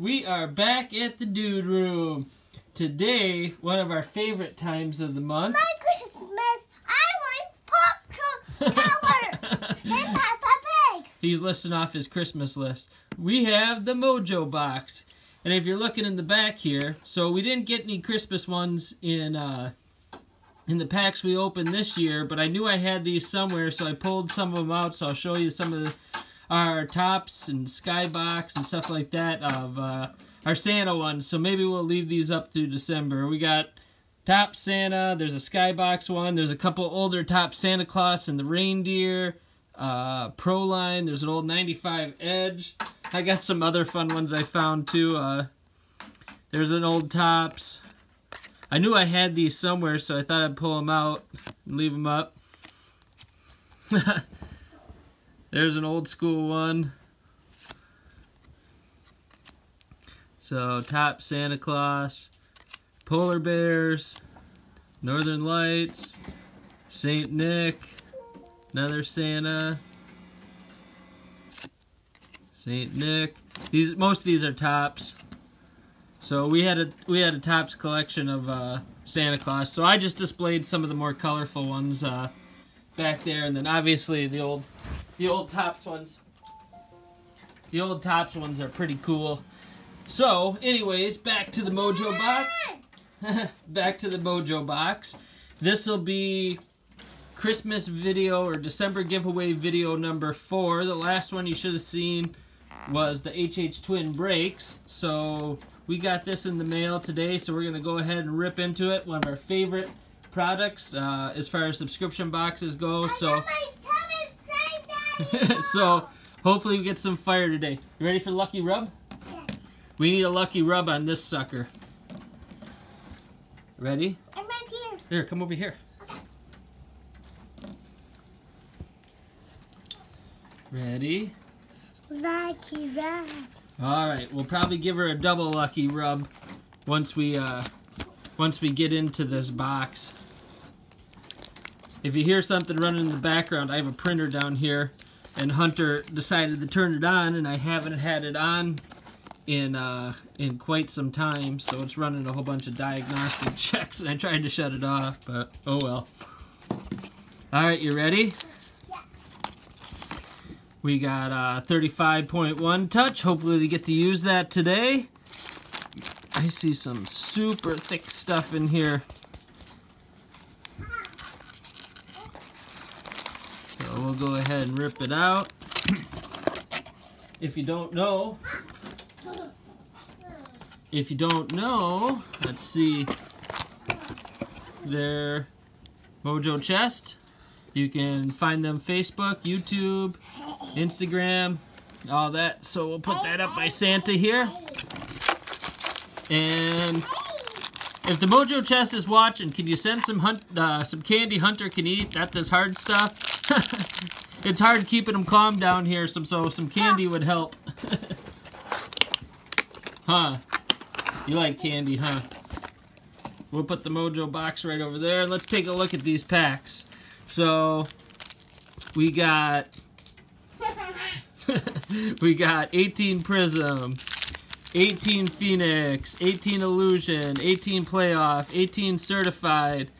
We are back at the Dude Room. Today, one of our favorite times of the month. My Christmas, I want pop color and Peppa Pig. He's listing off his Christmas list. We have the Mojo box. And if you're looking in the back here, so we didn't get any Christmas ones in uh, in the packs we opened this year, but I knew I had these somewhere, so I pulled some of them out. So I'll show you some of the, our Topps and skybox and stuff like that of uh, our Santa ones. So maybe we'll leave these up through December. We got Top Santa, there's a Skybox one, there's a couple older Top Santa Claus and the reindeer, uh, Pro line, there's an old 95 Edge. I got some other fun ones I found too. Uh, there's an old Topps. I knew I had these somewhere, so I thought I'd pull them out and leave them up. there's an old school one. So, Top Santa Claus, Polar Bears, Northern Lights, Saint Nick, another Santa, Saint Nick. These most of these are Topps. So we had a we had a Topps collection of uh, Santa Claus. So I just displayed some of the more colorful ones uh, back there, and then obviously the old the old Topps ones. The old Topps ones are pretty cool. So, anyways, back to the Mojo box. back to the Mojo box. This will be Christmas video or December giveaway video number four. The last one you should have seen was the HH Twin brakes. So we got this in the mail today, so we're going to go ahead and rip into it. One of our favorite products uh, as far as subscription boxes go. So, so hopefully we get some fire today. You ready for Lucky Rub? We need a lucky rub on this sucker. Ready? I'm right here. Here, come over here. Okay. Ready? Lucky rub. All right, we'll probably give her a double lucky rub once we uh, once we get into this box. If you hear something running in the background, I have a printer down here, and Hunter decided to turn it on, and I haven't had it on in uh, in quite some time, so it's running a whole bunch of diagnostic checks, and I tried to shut it off, but oh well. All right, you ready? We got uh, 35.1 touch. Hopefully we get to use that today. I see some super thick stuff in here. So we'll go ahead and rip it out. if you don't know, if you don't know, let's see their Mojo Chest. You can find them Facebook, YouTube, Instagram, all that. So we'll put that up by Santa here. And if the Mojo Chest is watching, can you send some hunt, uh, some candy Hunter can eat? Not this hard stuff. it's hard keeping him calm down here, some so some candy would help. huh? You like candy, huh? We'll put the Mojo box right over there. Let's take a look at these packs. So, we got we got 18 Prizm, 18 Phoenix, 18 Illusion, 18 Playoff, 18 Certified.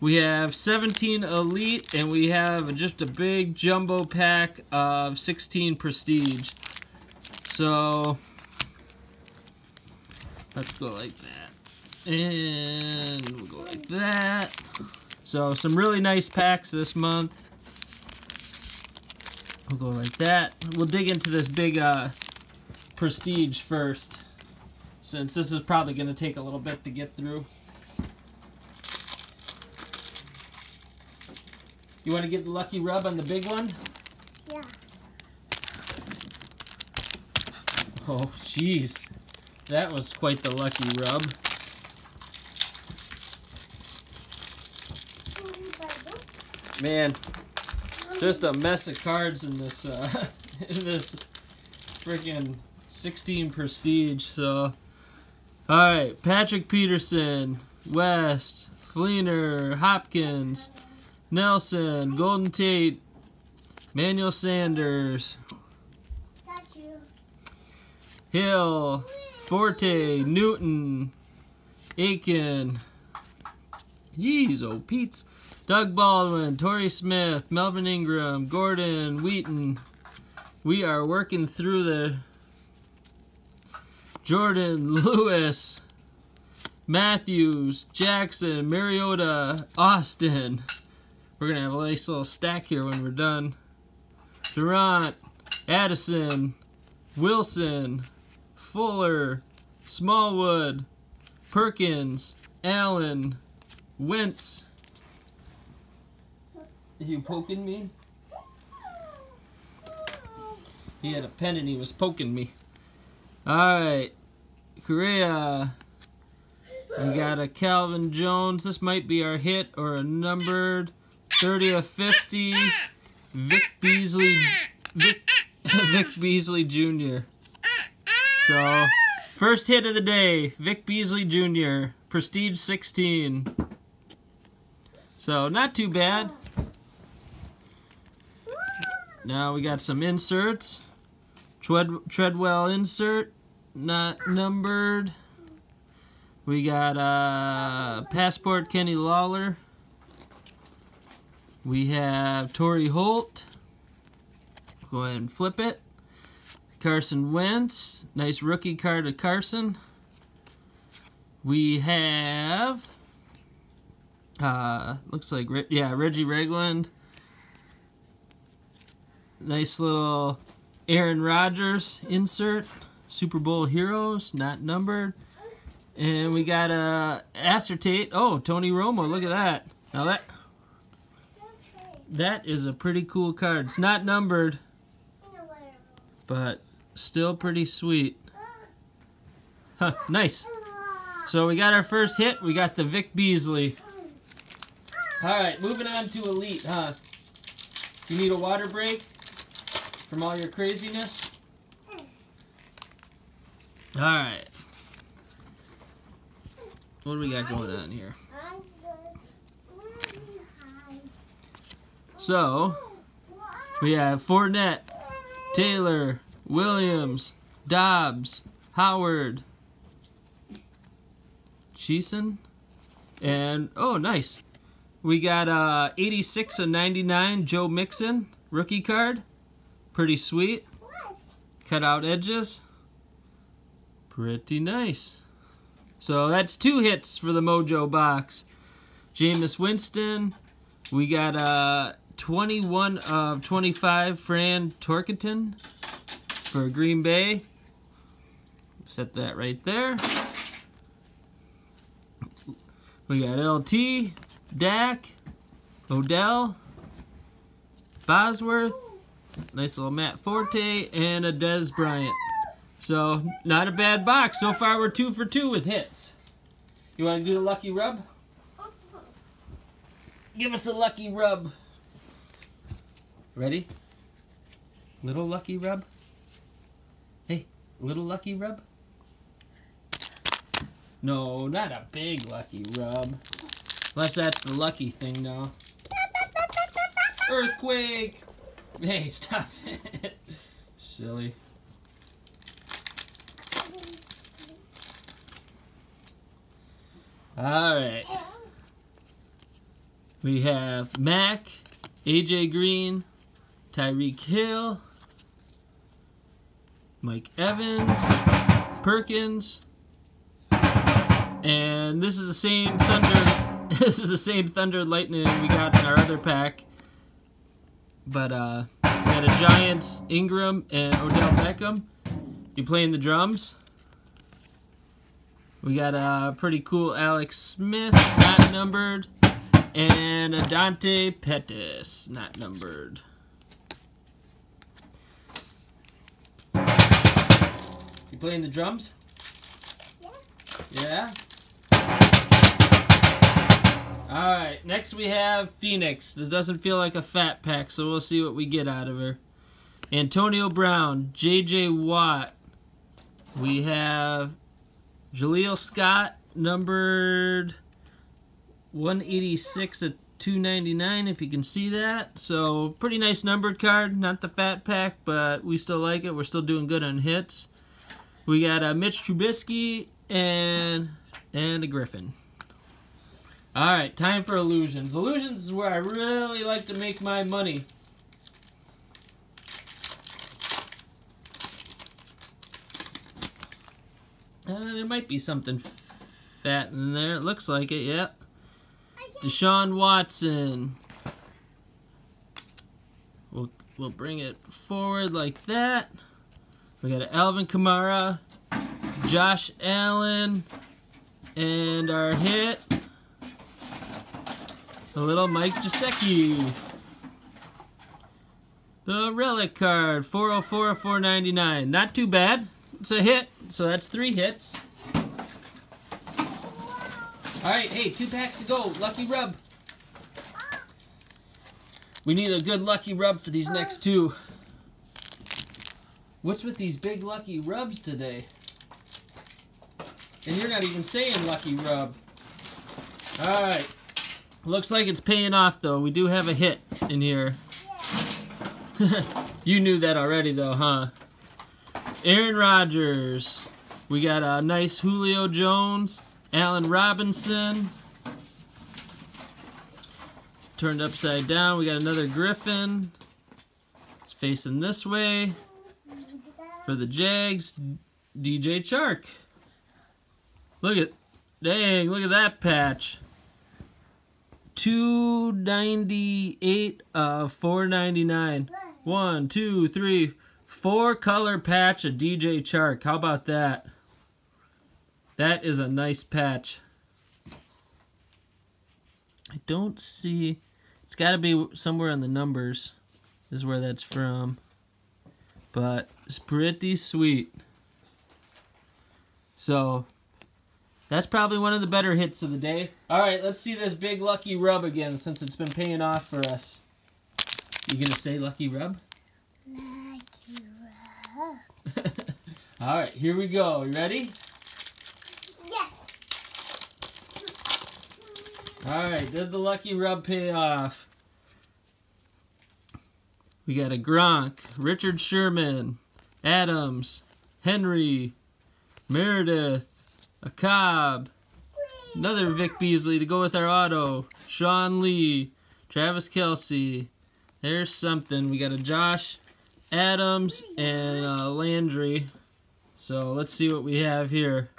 We have 17 Elite, and we have just a big jumbo pack of 16 Prestige. So, let's go like that. And we'll go like that. So, some really nice packs this month. We'll go like that. We'll dig into this big uh, Prestige first, since this is probably going to take a little bit to get through. You want to get the lucky rub on the big one? Yeah. Oh, jeez. That was quite the lucky rub. Man, just a mess of cards in this uh, in this freaking 16 prestige. So All right, Patrick Peterson, West, Fleener, Hopkins, Nelson, Golden Tate, Manuel Sanders, Hill, Forte, Newton, Aiken, Jeez, oh Pete's, Doug Baldwin, Torrey Smith, Melvin Ingram, Gordon, Wheaton. We are working through the Jordan, Lewis, Matthews, Jackson, Mariota, Austin. We're gonna have a nice little stack here when we're done. Durant, Addison, Wilson, Fuller, Smallwood, Perkins, Allen, Wentz. You poking me? He had a pen and he was poking me. Alright. Correa. We got a Calvin Jones. This might be our hit or a numbered 30 of 50. Vic Beasley. Vic, Vic Beasley Jr. So, first hit of the day. Vic Beasley Jr. Prestige 16. So, not too bad. Now we got some inserts. Tread, Treadwell insert, not numbered. We got uh, Passport Kenny Lawler. We have Torry Holt. Go ahead and flip it. Carson Wentz. Nice rookie card of Carson. We have, uh, looks like, yeah, Reggie Ragland. Nice little Aaron Rodgers insert. Super Bowl heroes, not numbered. And we got a uh, acetate. Oh, Tony Romo, look at that. Now that that is a pretty cool card. It's not numbered, but still pretty sweet. Huh, nice. So we got our first hit. We got the Vic Beasley. All right, moving on to Elite, huh? You need a water break from all your craziness? All right. What do we got going on here? So, we have Fournette, Taylor, Williams, Dobbs, Howard, Chesson, and, oh, nice. We got uh, 86 and 99, Joe Mixon, rookie card. Pretty sweet. Cut out edges. Pretty nice. So that's two hits for the Mojo box. Jameis Winston. We got uh, 21 of 25 Fran Tarkenton for Green Bay. Set that right there. We got LT, Dak, Odell, Bosworth, nice little Matt Forte, and a Dez Bryant. So, not a bad box. So far, we're two for two with hits. You want to do the lucky rub? Give us a lucky rub. Ready? Little lucky rub? Hey, little lucky rub? No, not a big lucky rub. Unless that's the lucky thing now. Earthquake! Hey, stop it. Silly. Alright. We have Mac, AJ Green, Tyreek Hill, Mike Evans, Perkins, and this is the same Thunder. this is the same Thunder Lightning we got in our other pack. But uh, we got a Giants, Ingram, and Odell Beckham. You playing the drums? We got a pretty cool Alex Smith, not numbered, and a Dante Pettis, not numbered. You playing the drums? Yeah? Alright, next we have Phoenix. This doesn't feel like a fat pack, so we'll see what we get out of her. Antonio Brown, J.J. Watt. We have Jaleel Scott, numbered 186 at 299 if you can see that. So pretty nice numbered card. Not the fat pack, but we still like it. We're still doing good on hits. We got uh, Mitch Trubisky and and a Griffin. All right, time for illusions. Illusions is where I really like to make my money. Uh, there might be something fat in there. It looks like it, yep. Deshaun Watson. We'll, we'll bring it forward like that. We got Alvin Kamara, Josh Allen, and our hit, a little Mike Gesicki. The relic card, 404 499. Not too bad. It's a hit, so that's three hits. All right, hey, two packs to go. Lucky rub. We need a good lucky rub for these next two. What's with these big lucky rubs today? And you're not even saying lucky rub. All right. Looks like it's paying off, though. We do have a hit in here. you knew that already, though, huh? Aaron Rodgers. We got a nice Julio Jones. Allen Robinson. It's turned upside down. We got another Griffin. It's facing this way. For the Jags, DJ Chark. Look at, dang, look at that patch. 298 uh 499 one two three four color patch of dj chark. How about that? That is a nice patch. I don't see it's got to be somewhere in the numbers is where that's from. But it's pretty sweet. So that's probably one of the better hits of the day. All right, let's see this big lucky rub again since it's been paying off for us. You gonna say lucky rub? Lucky rub. All right, here we go. You ready? Yes. All right, did the lucky rub pay off? We got a Gronk, Richard Sherman, Adams, Henry, Meredith, a Cobb, another Vic Beasley to go with our auto, Sean Lee, Travis Kelce. There's something. We got a Josh Adams and Landry. So let's see what we have here.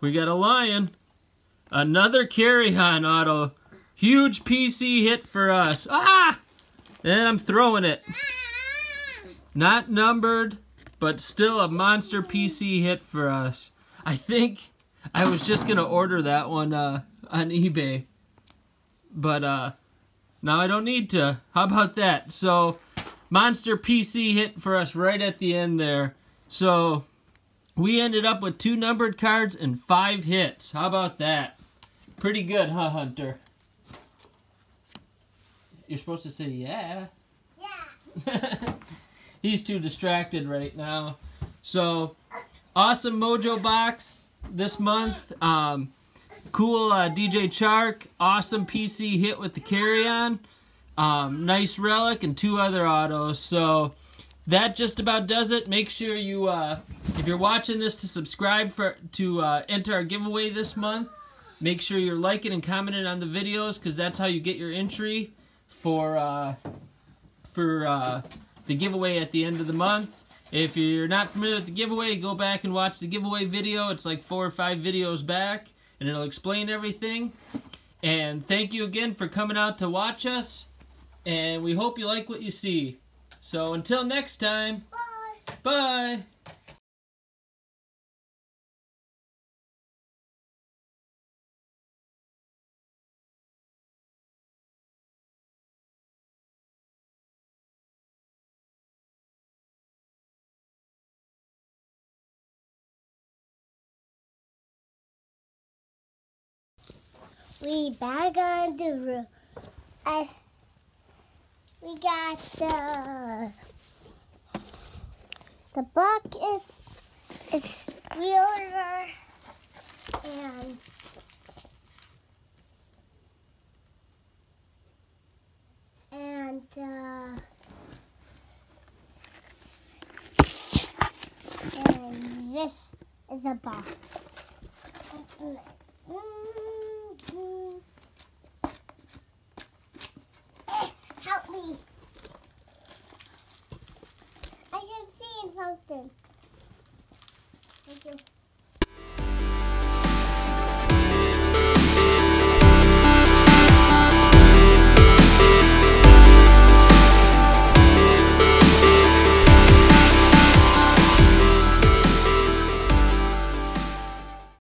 We got a Lion. Another Kerryon auto. Huge PC hit for us. Ah! And I'm throwing it. Not numbered, but still a monster PC hit for us. I think I was just going to order that one uh, on eBay. But uh, now I don't need to. How about that? So, monster PC hit for us right at the end there. So, we ended up with two numbered cards and five hits. How about that? Pretty good, huh, Hunter? You're supposed to say yeah. Yeah. He's too distracted right now. So, awesome Mojo box this month. Um, cool uh, DJ Chark. Awesome PC hit with the Kerryon. Um, nice relic and two other autos. So, that just about does it. Make sure you, uh, if you're watching this, to subscribe for to uh, enter our giveaway this month. Make sure you're liking and commenting on the videos because that's how you get your entry for uh, for uh, the giveaway at the end of the month. If you're not familiar with the giveaway, go back and watch the giveaway video. It's like four or five videos back, and it'll explain everything. And thank you again for coming out to watch us, and we hope you like what you see. So until next time, Bye. bye. We back on the roof. I, we got the the book is is order And and uh, and this is a ball.